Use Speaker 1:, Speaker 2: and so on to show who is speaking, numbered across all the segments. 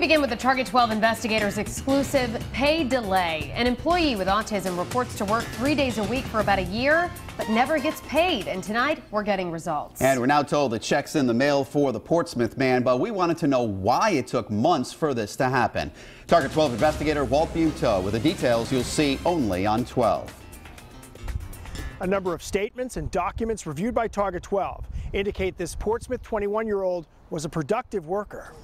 Speaker 1: begin with the Target 12 investigators exclusive pay delay. An employee with autism reports to work three days a week for about a year, but never gets paid. And tonight, we're getting results.
Speaker 2: And we're now told the check's in the mail for the Portsmouth man, but we wanted to know why it took months for this to happen. Target 12 investigator Walt Buteau with the details you'll see only on 12.
Speaker 3: A number of statements and documents reviewed by Target 12 indicate this Portsmouth 21 year old was a productive worker.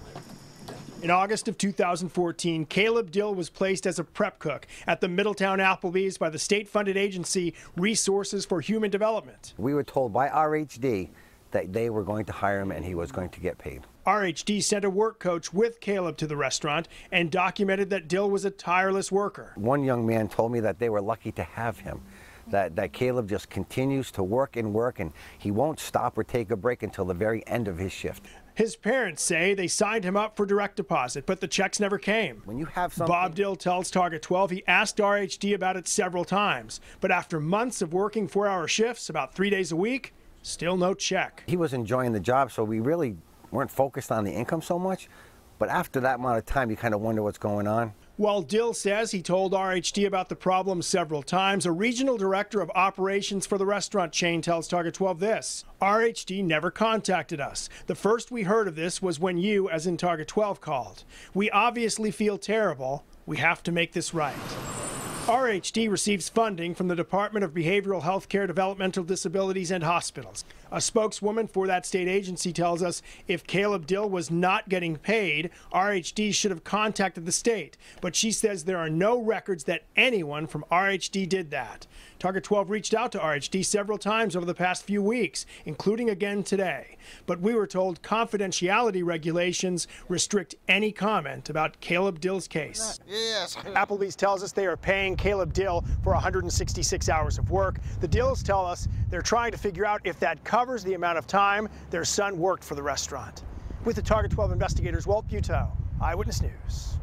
Speaker 3: In August of 2014, Caleb Dyl was placed as a prep cook at the Middletown Applebee's by the state funded agency Resources for Human Development.
Speaker 4: We were told by RHD that they were going to hire him and he was going to get paid.
Speaker 3: RHD sent a work coach with Caleb to the restaurant and documented that Dyl was a tireless worker.
Speaker 4: One young man told me that they were lucky to have him. That, that Caleb just continues to work and work and he won't stop or take a break until the very end of his shift.
Speaker 3: His parents say they signed him up for direct deposit, but the checks never came.
Speaker 4: When you have something...
Speaker 3: Bob Dyl tells Target 12 he asked RHD about it several times, but after months of working four-hour shifts, about three days a week, still no check.
Speaker 4: He was enjoying the job, so we really weren't focused on the income so much. But after that amount of time, you kind of wonder what's going on.
Speaker 3: While Dyl says he told RHD about the problem several times, a regional director of operations for the restaurant chain tells Target 12 this RHD never contacted us. The first we heard of this was when you, as in Target 12, called. We obviously feel terrible. We have to make this right. RHD receives funding from the Department of Behavioral Health Care, Developmental Disabilities, and Hospitals. A spokeswoman for that state agency tells us if Caleb Dyl was not getting paid, RHD should have contacted the state. But she says there are no records that anyone from RHD did that. Target 12 reached out to RHD several times over the past few weeks, including again today. But we were told confidentiality regulations restrict any comment about Caleb Dyl's case.
Speaker 5: Yes.
Speaker 3: Applebee's tells us they are paying Caleb Dyl for 166 hours of work. The Dyls tell us they're trying to figure out if that covers the amount of time their son worked for the restaurant. With the Target 12 investigators, Walt Buteau, Eyewitness News.